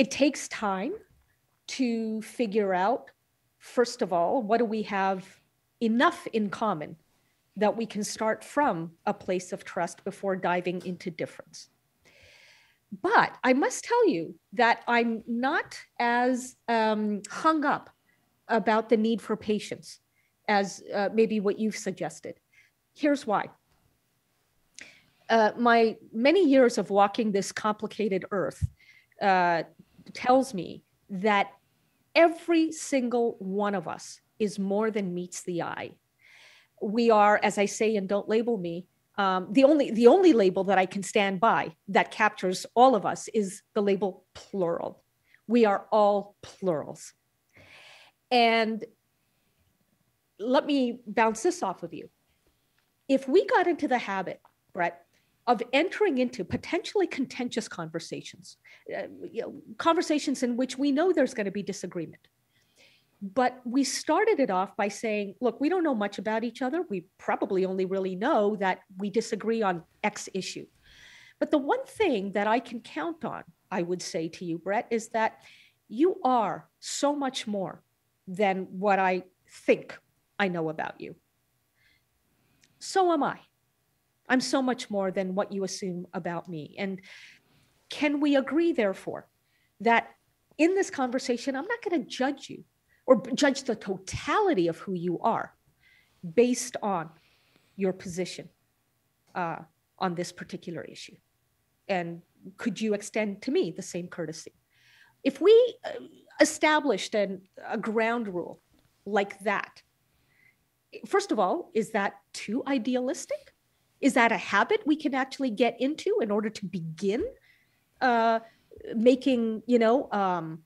it takes time to figure out, first of all, what do we have enough in common that we can start from a place of trust before diving into difference. But I must tell you that I'm not as um, hung up about the need for patience as uh, maybe what you've suggested. Here's why. Uh, my many years of walking this complicated earth uh, tells me that every single one of us is more than meets the eye. We are, as I say, and don't label me, um, the only the only label that I can stand by that captures all of us is the label plural. We are all plurals. And let me bounce this off of you. If we got into the habit, Bret, of entering into potentially contentious conversations, uh, you know, conversations in which we know there's going to be disagreement. But we started it off by saying, look, we don't know much about each other. We probably only really know that we disagree on X issue. But the one thing that I can count on, I would say to you, Bret, is that you are so much more than what I think I know about you. So am I. I'm so much more than what you assume about me. And can we agree, therefore, that in this conversation, I'm not going to judge you or judge the totality of who you are based on your position uh, on this particular issue? And could you extend to me the same courtesy? If we uh, established an, a ground rule like that, first of all, is that too idealistic? Is that a habit we can actually get into in order to begin uh, making, you know, um,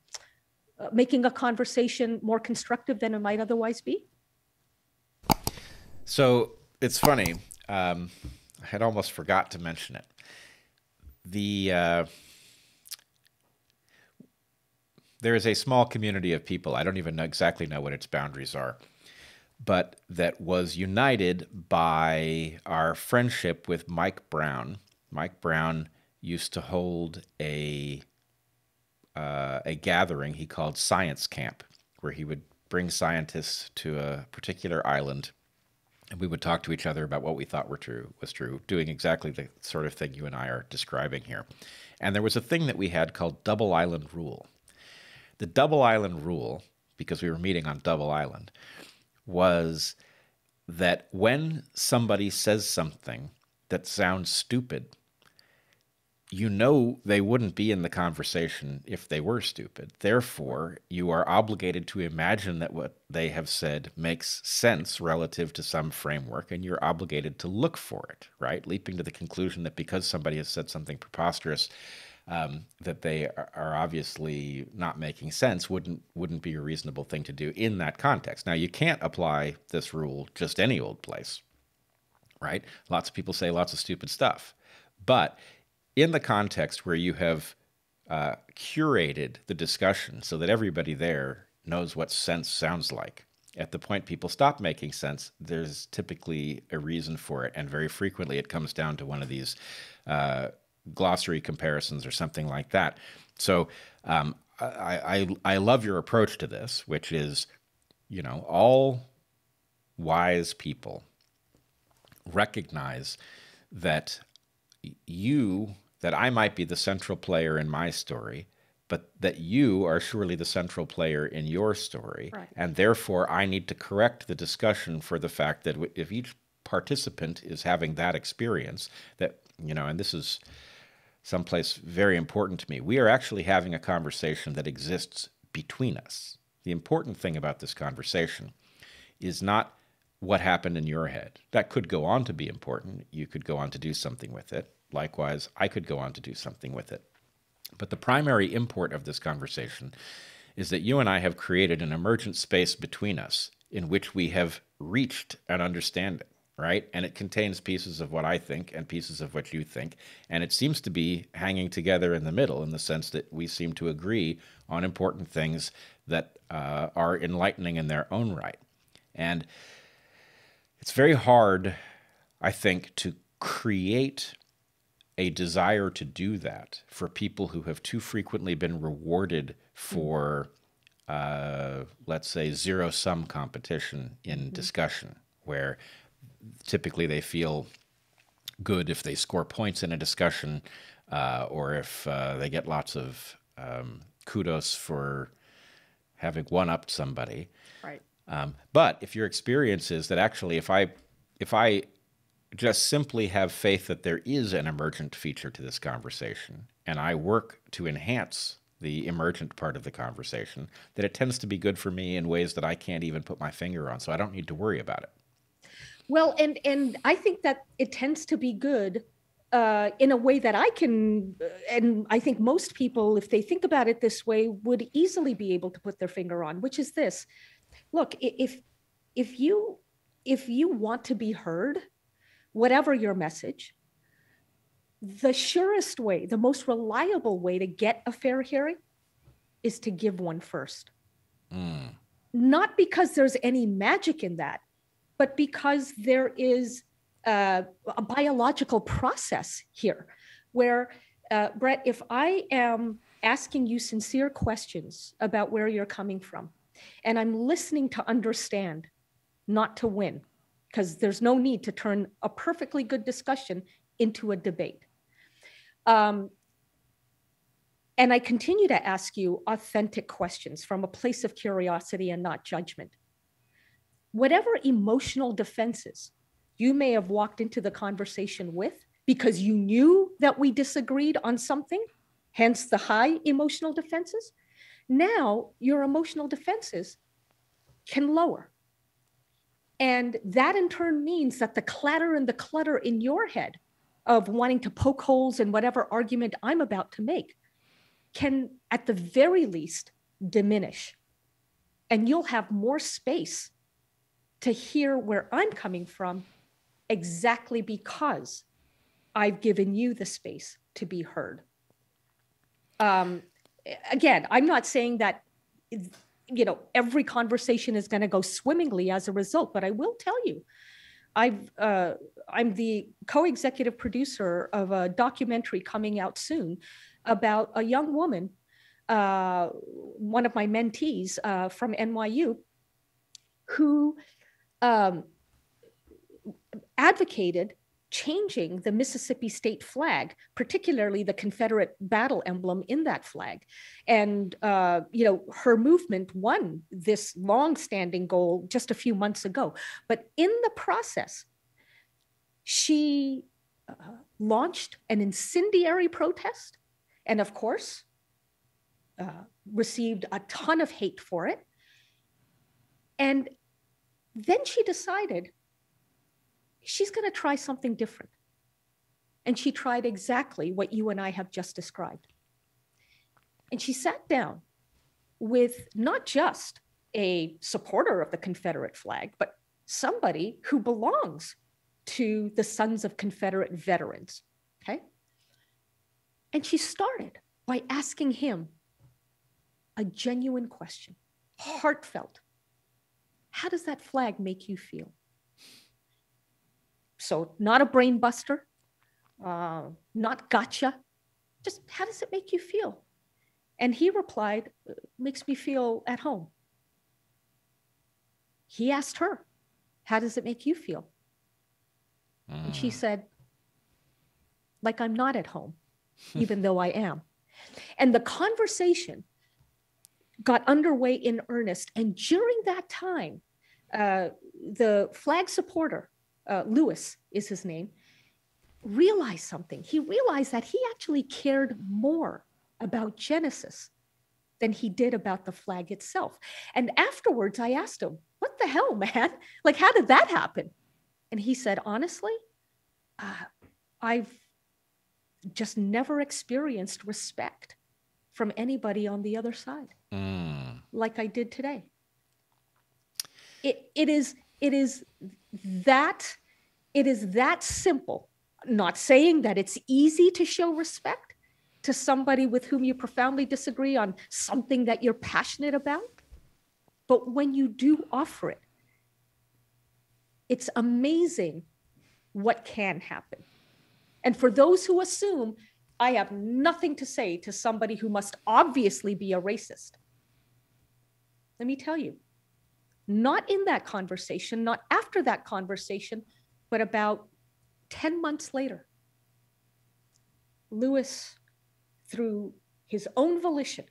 uh, making a conversation more constructive than it might otherwise be? So it's funny. Um, I had almost forgot to mention it. The uh, there is a small community of people. I don't even know exactly know what its boundaries are but that was united by our friendship with Mike Brown. Mike Brown used to hold a uh, a gathering he called Science Camp, where he would bring scientists to a particular island, and we would talk to each other about what we thought were true was true, doing exactly the sort of thing you and I are describing here. And there was a thing that we had called Double Island Rule. The Double Island Rule, because we were meeting on Double Island, was that when somebody says something that sounds stupid, you know they wouldn't be in the conversation if they were stupid. Therefore, you are obligated to imagine that what they have said makes sense relative to some framework, and you're obligated to look for it, right? Leaping to the conclusion that because somebody has said something preposterous, um, that they are obviously not making sense wouldn't wouldn't be a reasonable thing to do in that context. Now you can't apply this rule just any old place, right? Lots of people say lots of stupid stuff, but in the context where you have uh, curated the discussion so that everybody there knows what sense sounds like. At the point people stop making sense, there's typically a reason for it, and very frequently it comes down to one of these uh, glossary comparisons or something like that. So um, I, I, I love your approach to this, which is, you know, all wise people recognize that you, that I might be the central player in my story, but that you are surely the central player in your story. Right. And therefore, I need to correct the discussion for the fact that if each participant is having that experience, that, you know, and this is someplace very important to me. We are actually having a conversation that exists between us. The important thing about this conversation is not what happened in your head. That could go on to be important. You could go on to do something with it. Likewise, I could go on to do something with it. But the primary import of this conversation is that you and I have created an emergent space between us in which we have reached an understanding right? And it contains pieces of what I think and pieces of what you think. And it seems to be hanging together in the middle in the sense that we seem to agree on important things that uh, are enlightening in their own right. And it's very hard, I think, to create a desire to do that for people who have too frequently been rewarded for, uh, let's say, zero sum competition in discussion, where typically they feel good if they score points in a discussion uh, or if uh, they get lots of um, kudos for having one upped somebody. Right. Um, but if your experience is that actually, if I if I just simply have faith that there is an emergent feature to this conversation, and I work to enhance the emergent part of the conversation, that it tends to be good for me in ways that I can't even put my finger on. So I don't need to worry about it. Well, and and I think that it tends to be good uh, in a way that I can, uh, and I think most people, if they think about it this way, would easily be able to put their finger on, which is this: look, if if you if you want to be heard, whatever your message, the surest way, the most reliable way to get a fair hearing is to give one first. Mm. Not because there's any magic in that, but because there is uh, a biological process here where, uh, Bret, if I am asking you sincere questions about where you're coming from, and I'm listening to understand, not to win, because there's no need to turn a perfectly good discussion into a debate. Um, and I continue to ask you authentic questions from a place of curiosity and not judgment. Whatever emotional defenses you may have walked into the conversation with because you knew that we disagreed on something, hence the high emotional defenses, now your emotional defenses can lower. And that in turn means that the clatter and the clutter in your head of wanting to poke holes in whatever argument I'm about to make can, at the very least, diminish. And you'll have more space to hear where I'm coming from exactly because I've given you the space to be heard. Um, again, I'm not saying that you know every conversation is going to go swimmingly as a result, but I will tell you, I've uh, I'm the co-executive producer of a documentary coming out soon about a young woman, uh, one of my mentees uh, from NYU, who um, advocated changing the Mississippi state flag, particularly the Confederate battle emblem in that flag. And, uh, you know, her movement won this long-standing goal just a few months ago. But in the process, she uh, launched an incendiary protest and, of course, uh, received a ton of hate for it. And then she decided she's going to try something different. And she tried exactly what you and I have just described. And she sat down with not just a supporter of the Confederate flag, but somebody who belongs to the Sons of Confederate Veterans. Okay. And she started by asking him a genuine question, heartfelt. How does that flag make you feel? So, not a brain buster, uh, not gotcha. Just how does it make you feel? And he replied, makes me feel at home. He asked her, how does it make you feel? Mm. And she mm. said, like I'm not at home, even though I am. And the conversation got underway in earnest. And during that time, uh, the flag supporter uh, Lewis is his name, realized something. He realized that he actually cared more about Genesis than he did about the flag itself. And afterwards, I asked him, What the hell, man? Like, how did that happen? And he said, Honestly, uh, I've just never experienced respect from anybody on the other side mm. like I did today. It, it is it is that it is that simple not saying that it's easy to show respect to somebody with whom you profoundly disagree on something that you're passionate about but when you do offer it it's amazing what can happen And for those who assume I have nothing to say to somebody who must obviously be a racist, let me tell you, not in that conversation, not after that conversation, but about 10 months later, Lewis, through his own volition,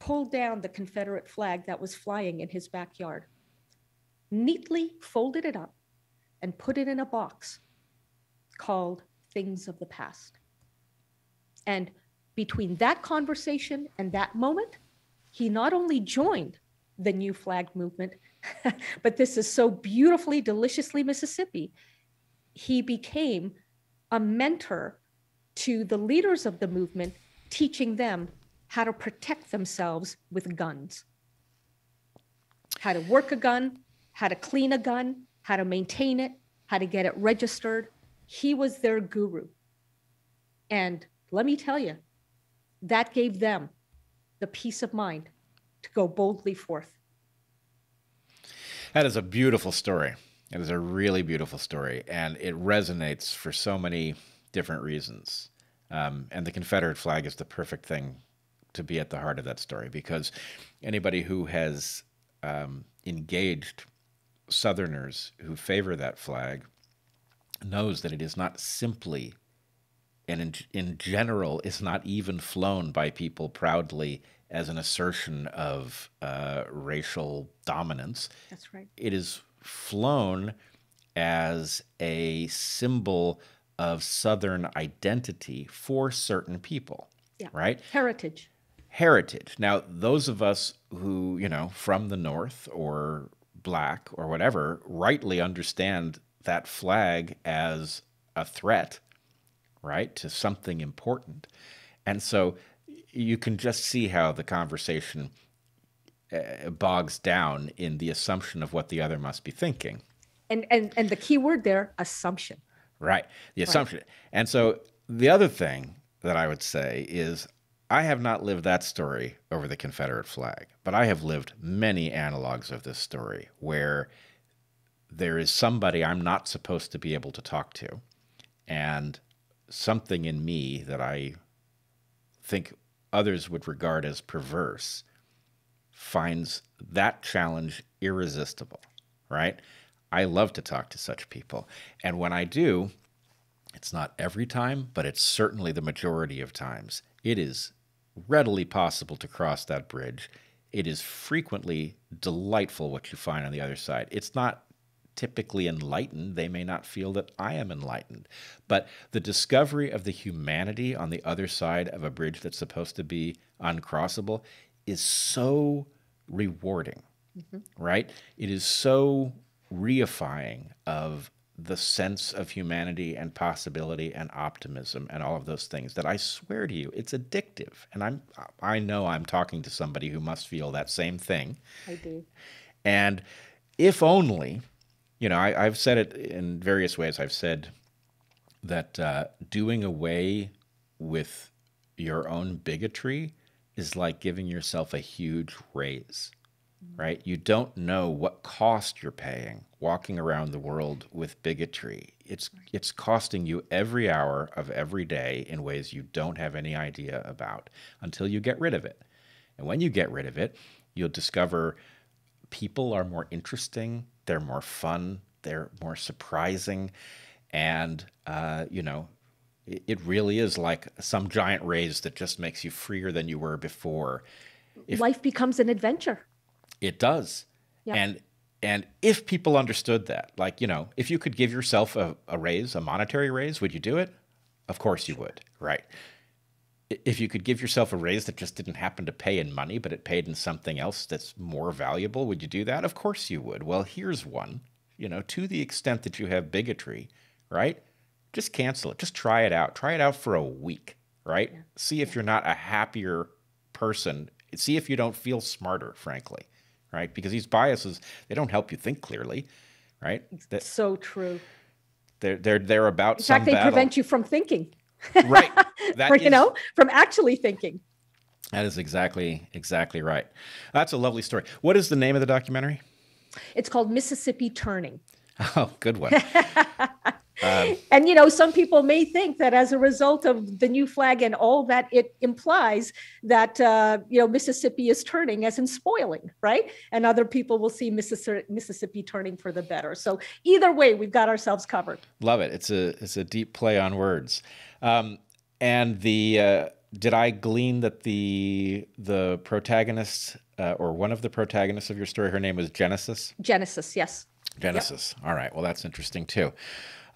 pulled down the Confederate flag that was flying in his backyard, neatly folded it up, and put it in a box called Things of the Past. And between that conversation and that moment, he not only joined the New Flag movement, but this is so beautifully, deliciously Mississippi, he became a mentor to the leaders of the movement, teaching them how to protect themselves with guns, how to work a gun, how to clean a gun, how to maintain it, how to get it registered. He was their guru. And let me tell you, that gave them the peace of mind to go boldly forth. That is a beautiful story. It is a really beautiful story, and it resonates for so many different reasons. Um, and the Confederate flag is the perfect thing to be at the heart of that story because anybody who has um, engaged Southerners who favor that flag knows that it is not simply, and in, in general, is not even flown by people proudly as an assertion of uh, racial dominance. That's right. It is flown as a symbol of Southern identity for certain people. Yeah. Right? Heritage. Heritage. Now, those of us who, you know, from the North or black or whatever, rightly understand that flag as a threat, right, to something important. And so you can just see how the conversation uh, bogs down in the assumption of what the other must be thinking. And, and, and the key word there, assumption. Right, the assumption. Right. And so the other thing that I would say is I have not lived that story over the Confederate flag, but I have lived many analogs of this story where there is somebody I'm not supposed to be able to talk to, and something in me that I think others would regard as perverse finds that challenge irresistible, right? I love to talk to such people. And when I do, it's not every time, but it's certainly the majority of times. It is readily possible to cross that bridge. It is frequently delightful what you find on the other side. It's not typically enlightened. They may not feel that I am enlightened. But the discovery of the humanity on the other side of a bridge that's supposed to be uncrossable is so rewarding, mm-hmm. right? It is so reifying of the sense of humanity and possibility and optimism and all of those things that I swear to you it's addictive and I'm I know I'm talking to somebody who must feel that same thing I do and if only you know, I, have said it in various ways. I've said that uh, doing away with your own bigotry is like giving yourself a huge raise, right? You don't know what cost you're paying walking around the world with bigotry. It's it's costing you every hour of every day in ways you don't have any idea about until you get rid of it. And when you get rid of it, you'll discover people are more interesting they're more fun, they're more surprising, and uh, you know, it, it, really is like some giant raise that just makes you freer than you were before. If, Life becomes an adventure. It does, yep. and and if people understood that, like you know, if you could give yourself a, a raise, a monetary raise, would you do it? Of course you would, right? If you could give yourself a raise that just didn't happen to pay in money, but it paid in something else that's more valuable, would you do that? Of course you would. Well, here's one. You know, to the extent that you have bigotry, right? Just cancel it. Just try it out. Try it out for a week, right? Yeah. See if you're not a happier person. See if you don't feel smarter, frankly, right? Because these biases, they don't help you think clearly, right? That, so true. They're they're they're about. In fact, they battle. prevent you from thinking right. That or, you know, from actually thinking. That is exactly exactly right. That's a lovely story. What is the name of the documentary? It's called Mississippi Turning. Oh, good one. and you know, some people may think that as a result of the new flag and all that it implies, that uh, you know Mississippi is turning, as in spoiling, right? And other people will see Mississippi, Mississippi turning for the better. So either way, we've got ourselves covered. Love it. It's a it's a deep play on words, um, and the. Uh, did I glean that the the protagonist uh, or one of the protagonists of your story, her name was Genesis? Genesis, yes. Genesis. Yep. All right. Well, that's interesting too.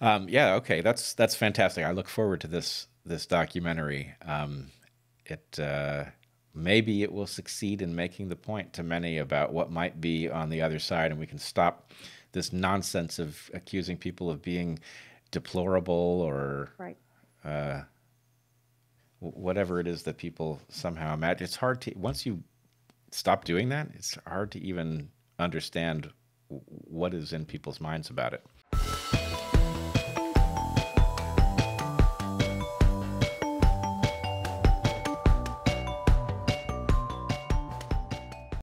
Um, yeah. Okay. That's that's fantastic. I look forward to this this documentary. Um, it uh, maybe it will succeed in making the point to many about what might be on the other side, and we can stop this nonsense of accusing people of being deplorable or right. uh, whatever it is that people somehow imagine. It's hard to once you stop doing that. It's hard to even understand what is in people's minds about it.